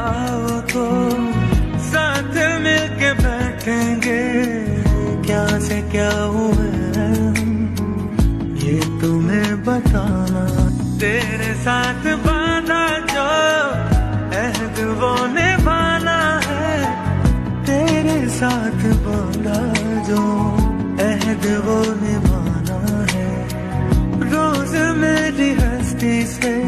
आओ तो साथ मिलके बैठेंगे। क्या से क्या हुए ये तुम्हें बताना। तेरे साथ बाना जो अहद वो निभाना है। तेरे साथ बाना जो अहद वो निभाना है। रोज मेरी हस्ती से